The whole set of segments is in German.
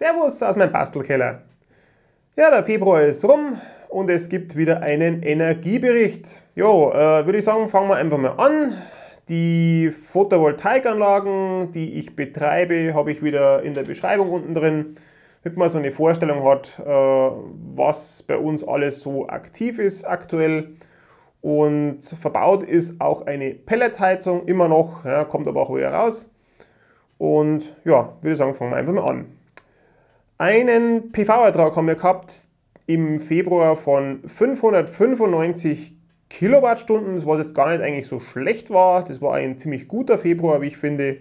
Servus aus meinem Bastelkeller. Ja, der Februar ist rum und es gibt wieder einen Energiebericht. Jo, äh, würde ich sagen, fangen wir einfach mal an. Die Photovoltaikanlagen, die ich betreibe, habe ich wieder in der Beschreibung unten drin, damit man so eine Vorstellung hat, äh, was bei uns alles so aktiv ist aktuell. Und verbaut ist auch eine Pelletheizung immer noch, ja, kommt aber auch wieder raus. Und ja, würde ich sagen, fangen wir einfach mal an. Einen PV-Ertrag haben wir gehabt im Februar von 595 Kilowattstunden, was jetzt gar nicht eigentlich so schlecht war. Das war ein ziemlich guter Februar, wie ich finde.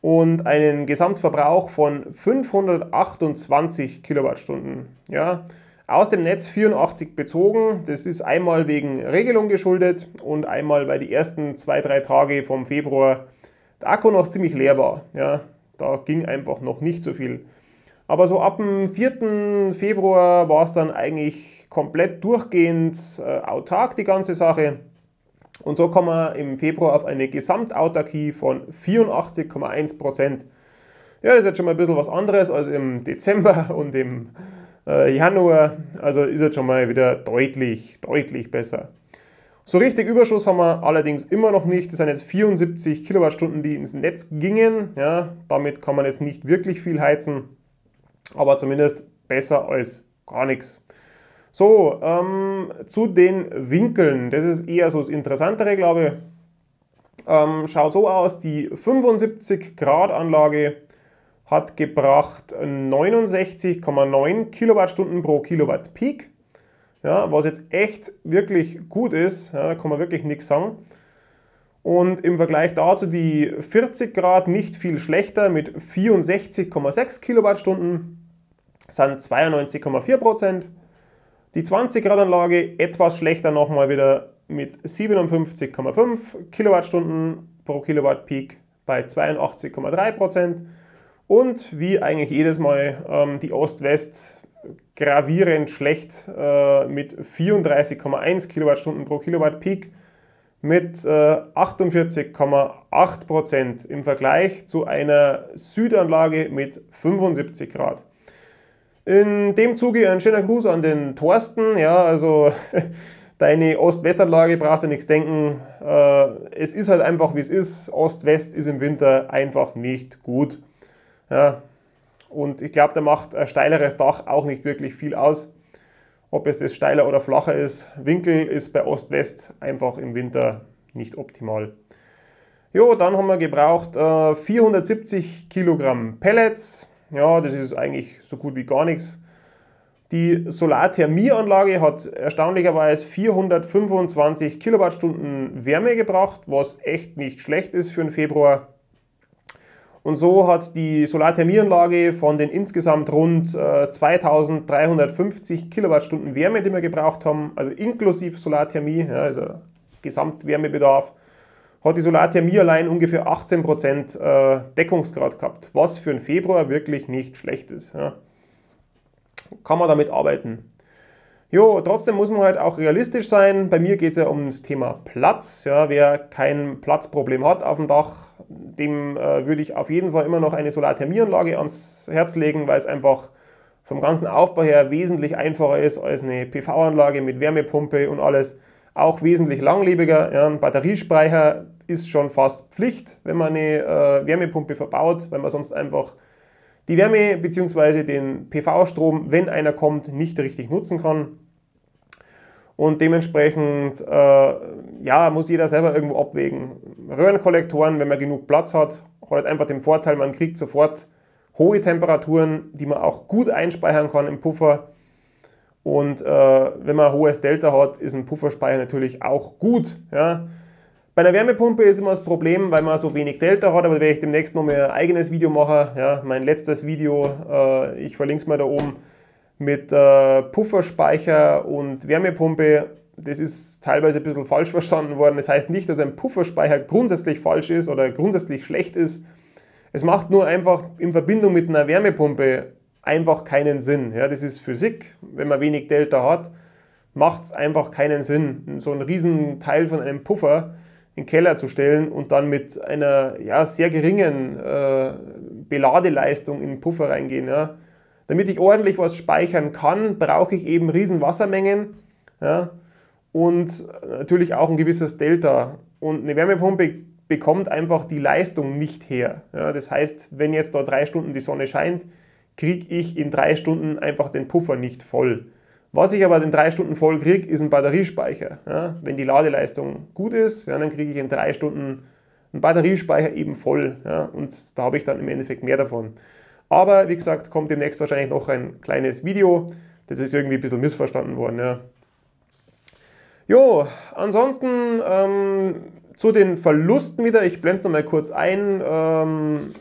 Und einen Gesamtverbrauch von 528 Kilowattstunden. Ja, aus dem Netz 84 bezogen. Das ist einmal wegen Regelung geschuldet und einmal, weil die ersten zwei, drei Tage vom Februar der Akku noch ziemlich leer war. Ja, da ging einfach noch nicht so viel. Aber so ab dem 4. Februar war es dann eigentlich komplett durchgehend äh, autark, die ganze Sache. Und so kommen wir im Februar auf eine Gesamtautarkie von 84,1%. Ja, das ist jetzt schon mal ein bisschen was anderes als im Dezember und im äh, Januar. Also ist jetzt schon mal wieder deutlich, deutlich besser. So richtig Überschuss haben wir allerdings immer noch nicht. Das sind jetzt 74 Kilowattstunden, die ins Netz gingen. Ja, damit kann man jetzt nicht wirklich viel heizen aber zumindest besser als gar nichts. So, ähm, zu den Winkeln. Das ist eher so das Interessantere, glaube ich. Ähm, schaut so aus, die 75 Grad Anlage hat gebracht 69,9 Kilowattstunden pro Kilowatt Peak. Ja, was jetzt echt wirklich gut ist, ja, da kann man wirklich nichts sagen. Und im Vergleich dazu die 40 Grad nicht viel schlechter mit 64,6 Kilowattstunden sind 92,4 Prozent. Die 20 Grad Anlage etwas schlechter nochmal wieder mit 57,5 Kilowattstunden pro Kilowatt Peak bei 82,3 Prozent. Und wie eigentlich jedes Mal ähm, die Ost-West gravierend schlecht äh, mit 34,1 Kilowattstunden pro Kilowatt Peak mit äh, 48,8 Prozent im Vergleich zu einer Südanlage mit 75 Grad. In dem Zuge ein schöner Gruß an den Thorsten. Ja, also deine Ost-West-Anlage brauchst du nichts denken. Äh, es ist halt einfach wie es ist. Ost-West ist im Winter einfach nicht gut. Ja, und ich glaube, da macht ein steileres Dach auch nicht wirklich viel aus. Ob es das steiler oder flacher ist. Winkel ist bei Ost-West einfach im Winter nicht optimal. Jo, dann haben wir gebraucht äh, 470 Kilogramm Pellets. Ja, das ist eigentlich so gut wie gar nichts. Die Solarthermieanlage hat erstaunlicherweise 425 Kilowattstunden Wärme gebracht, was echt nicht schlecht ist für den Februar. Und so hat die Solarthermieanlage von den insgesamt rund äh, 2350 Kilowattstunden Wärme, die wir gebraucht haben, also inklusive Solarthermie, ja, also Gesamtwärmebedarf, hat die Solarthermie allein ungefähr 18% äh, Deckungsgrad gehabt, was für den Februar wirklich nicht schlecht ist. Ja. Kann man damit arbeiten. Jo, trotzdem muss man halt auch realistisch sein. Bei mir geht es ja um das Thema Platz. Ja, wer kein Platzproblem hat auf dem Dach, dem äh, würde ich auf jeden Fall immer noch eine Solarthermieanlage ans Herz legen, weil es einfach vom ganzen Aufbau her wesentlich einfacher ist als eine PV-Anlage mit Wärmepumpe und alles auch wesentlich langlebiger. Ja, ein Batteriespeicher ist schon fast Pflicht, wenn man eine äh, Wärmepumpe verbaut, weil man sonst einfach die Wärme bzw. den PV-Strom, wenn einer kommt, nicht richtig nutzen kann. Und dementsprechend äh, ja, muss jeder selber irgendwo abwägen. Röhrenkollektoren, wenn man genug Platz hat, hat halt einfach den Vorteil, man kriegt sofort hohe Temperaturen, die man auch gut einspeichern kann im Puffer. Und äh, wenn man ein hohes Delta hat, ist ein Pufferspeicher natürlich auch gut. Ja. Bei einer Wärmepumpe ist immer das Problem, weil man so wenig Delta hat, aber da werde ich demnächst noch mal ein eigenes Video machen. Ja, mein letztes Video, äh, ich verlinke es mal da oben, mit äh, Pufferspeicher und Wärmepumpe. Das ist teilweise ein bisschen falsch verstanden worden. Das heißt nicht, dass ein Pufferspeicher grundsätzlich falsch ist oder grundsätzlich schlecht ist. Es macht nur einfach in Verbindung mit einer Wärmepumpe einfach keinen Sinn. Ja, das ist Physik. Wenn man wenig Delta hat, macht es einfach keinen Sinn. So ein Riesenteil von einem Puffer in den Keller zu stellen und dann mit einer ja, sehr geringen äh, Beladeleistung in den Puffer reingehen. Ja. Damit ich ordentlich was speichern kann, brauche ich eben riesen Wassermengen ja, und natürlich auch ein gewisses Delta. Und eine Wärmepumpe bekommt einfach die Leistung nicht her. Ja, das heißt, wenn jetzt da drei Stunden die Sonne scheint, kriege ich in drei Stunden einfach den Puffer nicht voll. Was ich aber in drei Stunden voll kriege, ist ein Batteriespeicher. Ja, wenn die Ladeleistung gut ist, ja, dann kriege ich in drei Stunden einen Batteriespeicher eben voll. Ja, und da habe ich dann im Endeffekt mehr davon. Aber wie gesagt, kommt demnächst wahrscheinlich noch ein kleines Video. Das ist irgendwie ein bisschen missverstanden worden. Jo, ansonsten ähm, zu den Verlusten wieder. Ich blende es nochmal kurz ein. Ähm,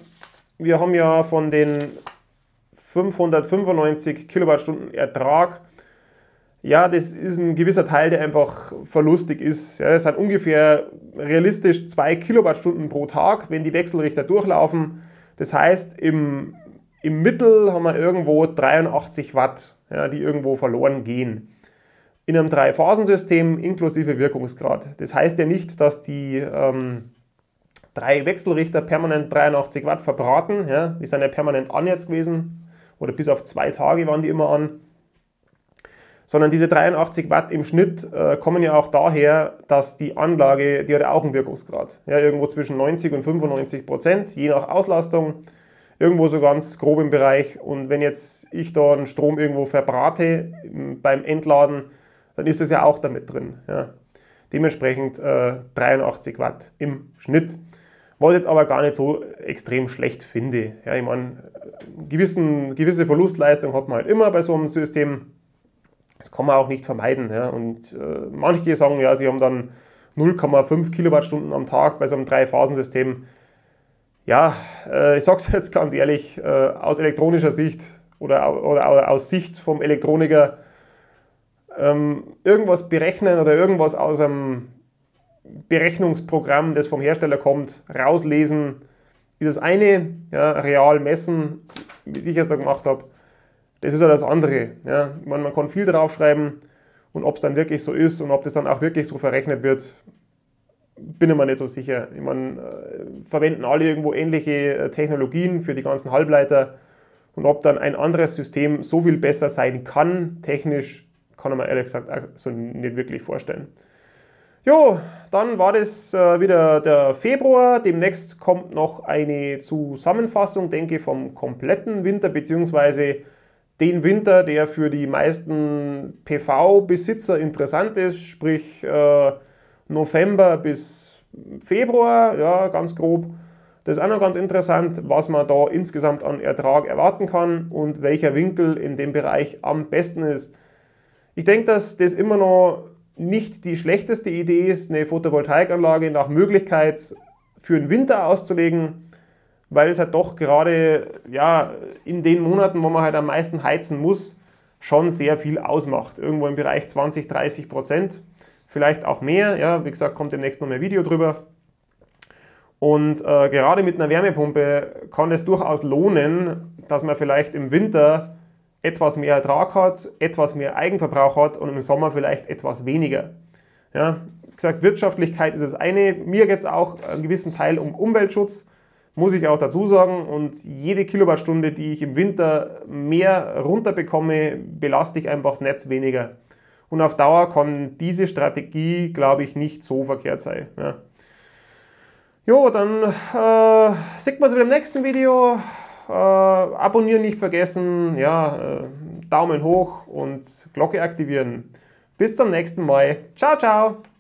wir haben ja von den 595 Kilowattstunden Ertrag, ja, das ist ein gewisser Teil, der einfach verlustig ist. Ja, das sind ungefähr realistisch 2 Kilowattstunden pro Tag, wenn die Wechselrichter durchlaufen. Das heißt, im, im Mittel haben wir irgendwo 83 Watt, ja, die irgendwo verloren gehen in einem Drei-Phasen-System inklusive Wirkungsgrad. Das heißt ja nicht, dass die ähm, drei Wechselrichter permanent 83 Watt verbraten. Ja, die sind ja permanent an jetzt gewesen oder bis auf zwei Tage waren die immer an. Sondern diese 83 Watt im Schnitt äh, kommen ja auch daher, dass die Anlage, die hat ja auch einen Wirkungsgrad. Ja, irgendwo zwischen 90 und 95 Prozent, je nach Auslastung. Irgendwo so ganz grob im Bereich. Und wenn jetzt ich da einen Strom irgendwo verbrate beim Entladen, dann ist es ja auch damit drin. Ja. Dementsprechend äh, 83 Watt im Schnitt. Was ich jetzt aber gar nicht so extrem schlecht finde. Ja, ich meine, gewissen, gewisse Verlustleistung hat man halt immer bei so einem System. Das kann man auch nicht vermeiden. Ja. Und äh, manche sagen, ja, sie haben dann 0,5 Kilowattstunden am Tag bei so einem Drei-Phasen-System. Ja, äh, ich sage es jetzt ganz ehrlich, äh, aus elektronischer Sicht oder, oder aus Sicht vom Elektroniker ähm, irgendwas berechnen oder irgendwas aus einem Berechnungsprogramm, das vom Hersteller kommt, rauslesen, ist das eine, ja, real messen, wie ich es da gemacht habe, das ist ja das andere. Ja. Man, man kann viel draufschreiben und ob es dann wirklich so ist und ob das dann auch wirklich so verrechnet wird, bin ich mir nicht so sicher. Ich meine, äh, verwenden alle irgendwo ähnliche äh, Technologien für die ganzen Halbleiter und ob dann ein anderes System so viel besser sein kann, technisch, kann ich mir ehrlich gesagt auch so nicht wirklich vorstellen. Jo, dann war das äh, wieder der Februar. Demnächst kommt noch eine Zusammenfassung, denke ich, vom kompletten Winter, beziehungsweise den Winter, der für die meisten PV-Besitzer interessant ist, sprich äh, November bis Februar, ja, ganz grob. Das ist auch noch ganz interessant, was man da insgesamt an Ertrag erwarten kann und welcher Winkel in dem Bereich am besten ist. Ich denke, dass das immer noch nicht die schlechteste Idee ist, eine Photovoltaikanlage nach Möglichkeit für den Winter auszulegen, weil es halt doch gerade ja, in den Monaten, wo man halt am meisten heizen muss, schon sehr viel ausmacht. Irgendwo im Bereich 20, 30 Prozent, vielleicht auch mehr. Ja, wie gesagt, kommt demnächst noch mehr Video drüber. Und äh, gerade mit einer Wärmepumpe kann es durchaus lohnen, dass man vielleicht im Winter etwas mehr Ertrag hat, etwas mehr Eigenverbrauch hat und im Sommer vielleicht etwas weniger. Ja, wie gesagt, Wirtschaftlichkeit ist das eine. Mir geht es auch einen gewissen Teil um Umweltschutz, muss ich auch dazu sagen. Und jede Kilowattstunde, die ich im Winter mehr runterbekomme, belaste ich einfach das Netz weniger. Und auf Dauer kann diese Strategie, glaube ich, nicht so verkehrt sein. Ja. Jo, dann äh, sieht man es wieder im nächsten Video. Äh, abonnieren nicht vergessen, ja, äh, Daumen hoch und Glocke aktivieren. Bis zum nächsten Mal. Ciao, ciao!